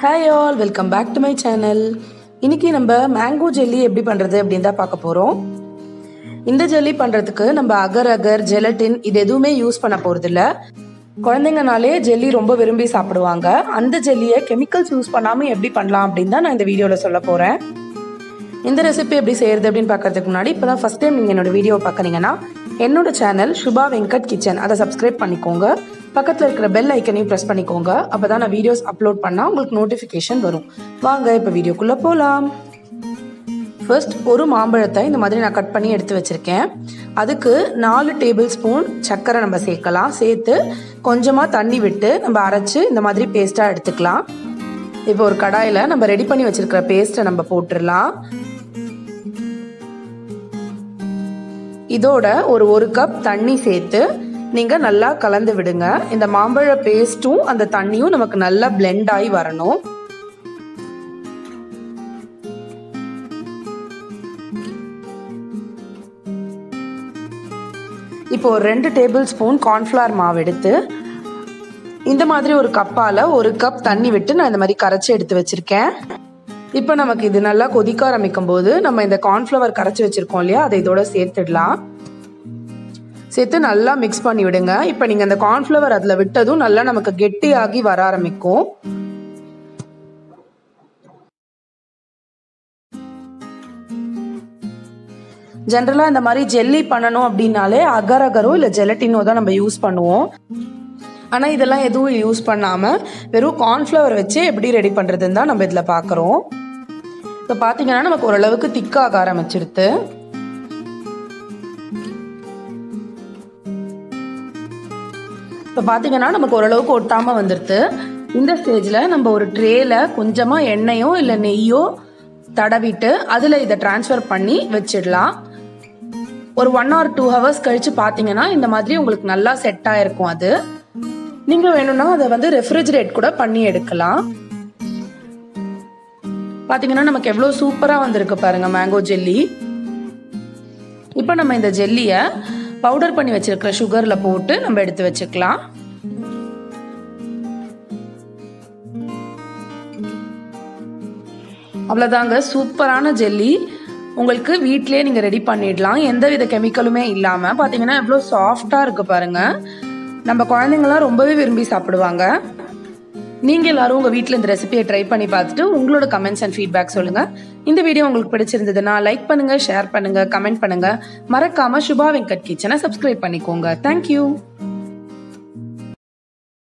Hi all welcome back to my channel இன்னைக்கு நம்ம mango jelly எப்படி பண்ணுறது அப்படின்னு தான் பார்க்க போகிறோம் இந்த ஜெல்லி பண்ணுறதுக்கு நம்ம அகர் அகர் ஜெலட்டின் இது எதுவுமே யூஸ் பண்ண போகிறதில்ல குழந்தைங்கனாலே ஜெல்லி ரொம்ப விரும்பி சாப்பிடுவாங்க. அந்த ஜெல்லியை கெமிக்கல்ஸ் யூஸ் பண்ணாமல் எப்படி பண்ணலாம் அப்படின்னு தான் நான் இந்த வீடியோவில் சொல்ல போகிறேன் இந்த ரெசிபி எப்படி செய்யறது அப்படின்னு பார்க்கறதுக்கு முன்னாடி இப்போ தான் ஃபஸ்ட் டைம் நீங்கள் என்னோட வீடியோ பார்க்குறீங்கன்னா என்னோட சேனல் சுபா வெங்கட் கிச்சன் அதை சப்ஸ்கிரைப் பண்ணிக்கோங்க. பக்கத்தில் இருக்கிற பெல் ஐக்கனையும் ப்ரெஸ் பண்ணிக்கோங்க. அப்போ தான் நான் வீடியோஸ் அப்லோட் பண்ணால் உங்களுக்கு நோட்டிஃபிகேஷன் வரும். வாங்க இப்போ வீடியோக்குள்ளே போகலாம் ஃபர்ஸ்ட் ஒரு மாம்பழத்தை இந்த மாதிரி நான் கட் பண்ணி எடுத்து வச்சுருக்கேன். அதுக்கு நாலு டேபிள் ஸ்பூன் சர்க்கரை நம்ம சேர்க்கலாம். சேர்த்து கொஞ்சமாக தண்ணி விட்டு நம்ம அரைச்சி இந்த மாதிரி பேஸ்ட்டாக எடுத்துக்கலாம். இப்போ ஒரு கடாயில் நம்ம ரெடி பண்ணி வச்சுருக்கிற பேஸ்ட்டை நம்ம போட்டுடலாம். இதோட ஒரு ஒரு கப் தண்ணி சேர்த்து நீங்கள் நல்லா கலந்து விடுங்க. இந்த மாம்பழ பேஸ்ட்டும் அந்த தண்ணியும் நமக்கு நல்லா பிளெண்ட் ஆகி வரணும். இப்போ ஒரு ரெண்டு டேபிள் ஸ்பூன் கார்ன்ஃப்ளவர் மாவு எடுத்து இந்த மாதிரி ஒரு கப்பால் ஒரு கப் தண்ணி விட்டு நான் இந்த மாதிரி கரைச்சி எடுத்து வச்சுருக்கேன். இப்போ நமக்கு இது நல்லா கொதிக்க ஆரம்பிக்கும் போது நம்ம இந்த கார்ன்ஃப்ளவர் கரைச்சி வச்சுருக்கோம் இல்லையா அதை இதோட சேர்த்துடலாம். சேர்த்து நல்லா மிக்ஸ் பண்ணி விடுங்க. இப்போ நீங்கள் இந்த கார்ன்ஃப்ளவர் அதில் விட்டதும் நல்லா நமக்கு கெட்டியாகி வர ஆரம்பிக்கும். ஜென்ரலாக இந்த மாதிரி ஜெல்லி பண்ணணும் அப்படின்னாலே அகர் அகரோ இல்லை ஜெலட்டினோ தான் நம்ம யூஸ் பண்ணுவோம். ஆனால் இதெல்லாம் எதுவும் யூஸ் பண்ணாமல் வெறும் கார்ன்ஃப்ளவர் வச்சு எப்படி ரெடி பண்ணுறதுன்னு தான் நம்ம இதில் பார்க்குறோம் இப்போ பார்த்தீங்கன்னா நமக்கு ஓரளவுக்கு திக்காக ஆரம்பிச்சிருது இப்போ பார்த்தீங்கன்னா நமக்கு ஓரளவுக்கு ஒட்டாமல் வந்துடுது இந்த ஸ்டேஜில் நம்ம ஒரு ட்ரேயில் கொஞ்சமாக எண்ணெயோ இல்லை நெய்யோ தடவிட்டு அதில் இதை டிரான்ஸ்ஃபர் பண்ணி வச்சிடலாம். ஒரு ஒன் ஆர் டூ ஹவர்ஸ் கழித்து பார்த்தீங்கன்னா இந்த மாதிரி உங்களுக்கு நல்லா செட் ஆகிருக்கும் அது. நீங்கள் வேணும்னா அதை வந்து ரெஃப்ரிஜரேட் கூட பண்ணி எடுக்கலாம். பார்த்தீங்கன்னா நமக்கு எவ்வளோ சூப்பராக வந்திருக்கு பாருங்க மேங்கோ ஜெல்லி இப்போ நம்ம இந்த ஜெல்லியை பவுடர் பண்ணி வச்சிருக்கிற சுகரில் போட்டு நம்ம எடுத்து வச்சுக்கலாம். அவ்வளோதாங்க சூப்பரான ஜெல்லி உங்களுக்கு வீட்டிலே நீங்கள் ரெடி பண்ணிடலாம். எந்த வித கெமிக்கலுமே இல்லாமல் பார்த்தீங்கன்னா எவ்வளோ சாஃப்டாக இருக்குது பாருங்கள் நம்ம குழந்தைங்களாம் ரொம்பவே விரும்பி சாப்பிடுவாங்க. நீங்கள் எல்லாரும் உங்கள் வீட்டில் இந்த ரெசிபியை ட்ரை பண்ணி பார்த்துட்டு உங்களோட கமெண்ட்ஸ் அண்ட் ஃபீட்பேக் சொல்லுங்கள் இந்த வீடியோ உங்களுக்கு பிடிச்சிருந்ததுன்னா லைக் பண்ணுங்கள் ஷேர் பண்ணுங்கள் கமெண்ட் பண்ணுங்கள் மறக்காமல் சுபா வெங்கட் கிச்சனை சப்ஸ்கிரைப் பண்ணிக்கோங்க. தேங்க்யூ